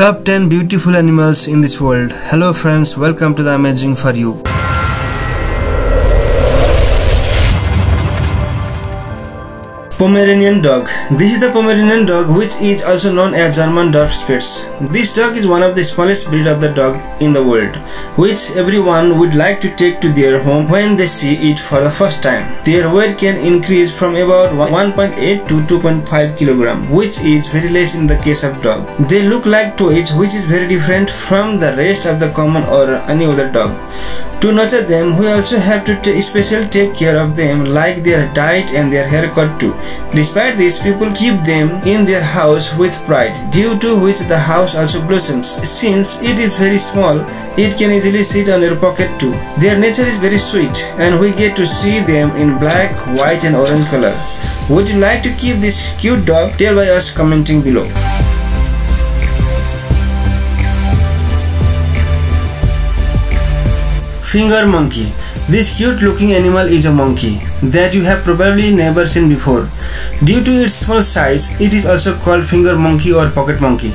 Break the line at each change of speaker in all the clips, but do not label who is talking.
Top 10 beautiful animals in this world. Hello friends, welcome to the Amazing for You. Pomeranian dog. This is the Pomeranian dog which is also known as German Dwarf Spitz. This dog is one of the smallest breed of the dog in the world which everyone would like to take to their home when they see it for the first time. Their weight can increase from about 1.8 to 2.5 kg which is very less in the case of dog. They look like toys which is very different from the rest of the common or any other dog. To nurture them, we also have to especially take care of them like their diet and their haircut too. Despite this, people keep them in their house with pride, due to which the house also blossoms. Since it is very small, it can easily sit on your pocket too. Their nature is very sweet and we get to see them in black, white and orange color. Would you like to keep this cute dog? Tell by us commenting below. Finger monkey. This cute looking animal is a monkey that you have probably never seen before. Due to its small size, it is also called finger monkey or pocket monkey.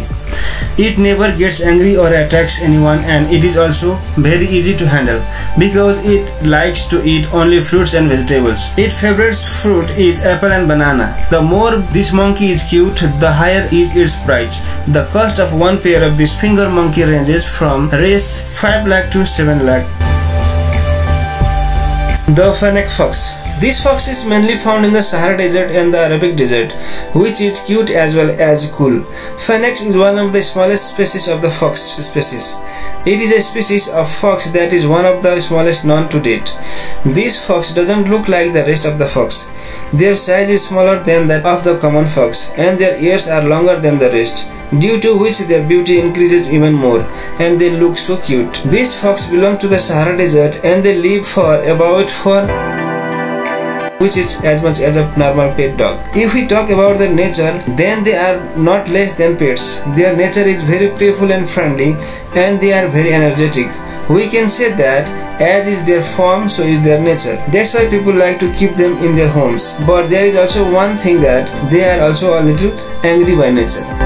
It never gets angry or attacks anyone and it is also very easy to handle because it likes to eat only fruits and vegetables. Its favorite fruit is apple and banana. The more this monkey is cute, the higher is its price. The cost of one pair of this finger monkey ranges from race 5 lakh to 7 lakh. The fennec fox. This fox is mainly found in the Sahara Desert and the Arabic Desert, which is cute as well as cool. Fennec is one of the smallest species of the fox species. It is a species of fox that is one of the smallest known to date. This fox doesn't look like the rest of the fox. Their size is smaller than that of the common fox, and their ears are longer than the rest due to which their beauty increases even more and they look so cute. These fox belong to the Sahara Desert and they live for about 4 which is as much as a normal pet dog. If we talk about their nature, then they are not less than pets. Their nature is very playful and friendly and they are very energetic. We can say that as is their form, so is their nature. That's why people like to keep them in their homes. But there is also one thing that they are also a little angry by nature.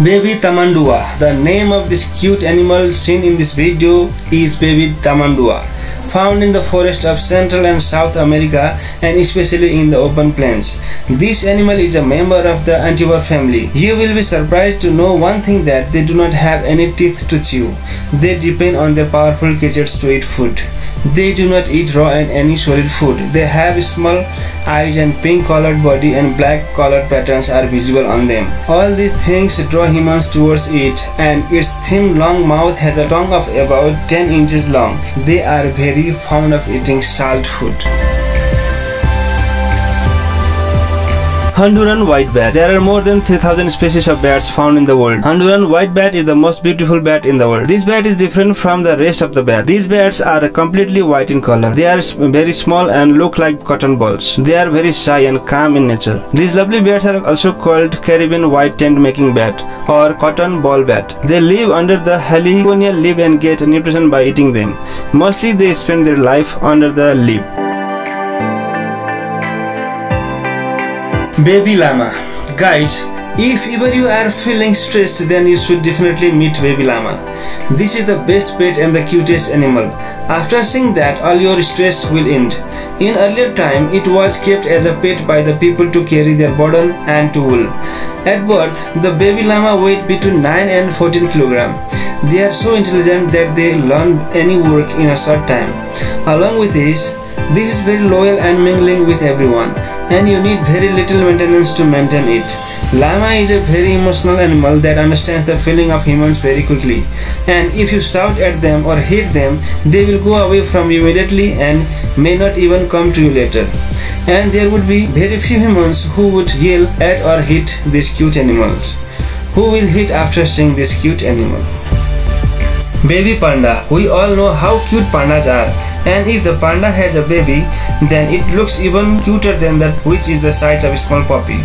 Baby Tamandua. The name of this cute animal seen in this video is Baby Tamandua. Found in the forest of Central and South America and especially in the open plains. This animal is a member of the anteater family. You will be surprised to know one thing that they do not have any teeth to chew. They depend on their powerful gadgets to eat food. They do not eat raw and any solid food. They have small eyes and pink colored body and black colored patterns are visible on them. All these things draw humans towards it and its thin long mouth has a tongue of about 10 inches long. They are very fond of eating salt food. Honduran white bat. There are more than 3000 species of bats found in the world. Honduran white bat is the most beautiful bat in the world. This bat is different from the rest of the bats. These bats are completely white in color. They are very small and look like cotton balls. They are very shy and calm in nature. These lovely bats are also called Caribbean white tent making bat or cotton ball bat. They live under the heliconia leaf and get nutrition by eating them. Mostly they spend their life under the leaf. Baby Llama Guys, if ever you are feeling stressed then you should definitely meet Baby Llama. This is the best pet and the cutest animal. After seeing that all your stress will end. In earlier time it was kept as a pet by the people to carry their burden and to wool. At birth the baby llama weighed between 9 and 14 kg. They are so intelligent that they learn any work in a short time. Along with this, this is very loyal and mingling with everyone and you need very little maintenance to maintain it. Llama is a very emotional animal that understands the feeling of humans very quickly and if you shout at them or hit them they will go away from you immediately and may not even come to you later. And there would be very few humans who would yell at or hit these cute animals. Who will hit after seeing this cute animal? Baby panda. We all know how cute pandas are and if the panda has a baby then it looks even cuter than that which is the size of a small puppy.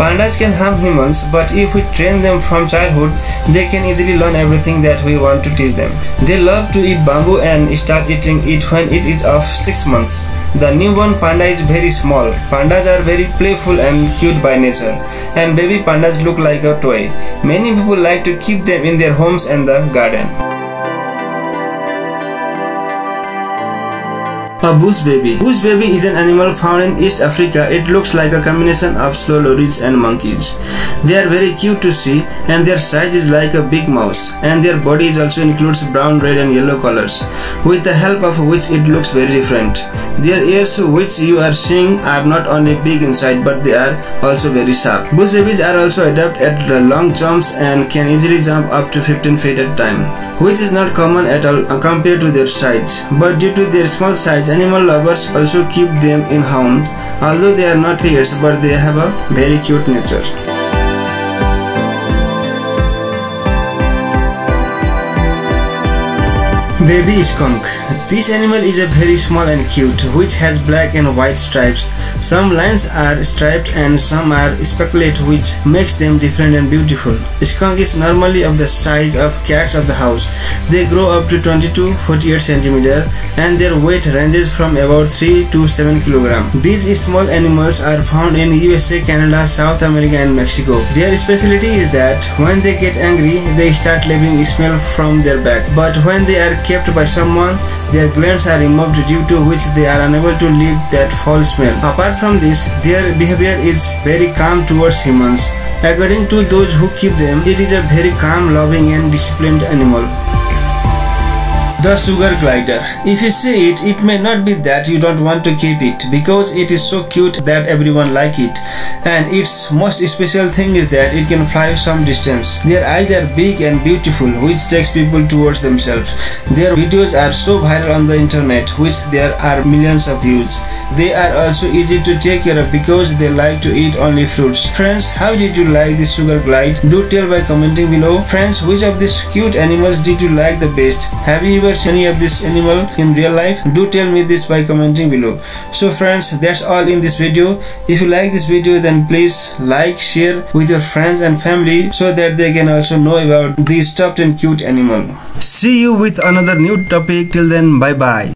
Pandas can harm humans but if we train them from childhood they can easily learn everything that we want to teach them. They love to eat bamboo and start eating it when it is of 6 months. The newborn panda is very small. Pandas are very playful and cute by nature. And baby pandas look like a toy. Many people like to keep them in their homes and the garden. A bush baby. Bush baby is an animal found in East Africa. It looks like a combination of slow lories and monkeys. They are very cute to see and their size is like a big mouse and their body also includes brown, red and yellow colors with the help of which it looks very different. Their ears which you are seeing are not only big inside but they are also very sharp. Bush babies are also adept at long jumps and can easily jump up to 15 feet at a time which is not common at all uh, compared to their size. But due to their small size Animal lovers also keep them in hound, although they are not pets but they have a very cute nature. Baby skunk. This animal is a very small and cute, which has black and white stripes. Some lines are striped and some are speckled, which makes them different and beautiful. Skunk is normally of the size of cats of the house. They grow up to 20 to 48 cm and their weight ranges from about 3 to 7 kg. These small animals are found in USA, Canada, South America and Mexico. Their specialty is that when they get angry, they start leaving smell from their back. But when they are kept by someone, their glands are removed due to which they are unable to leave that foul smell. Apart from this, their behavior is very calm towards humans. According to those who keep them, it is a very calm, loving and disciplined animal. The sugar glider. If you see it, it may not be that you don't want to keep it because it is so cute that everyone like it. And its most special thing is that it can fly some distance. Their eyes are big and beautiful which takes people towards themselves. Their videos are so viral on the internet which there are millions of views. They are also easy to take care of because they like to eat only fruits. Friends, how did you like this sugar glide? Do tell by commenting below. Friends, which of these cute animals did you like the best? Have you ever any of this animal in real life do tell me this by commenting below. So friends that's all in this video. If you like this video then please like share with your friends and family so that they can also know about these top 10 cute animal. See you with another new topic. Till then bye bye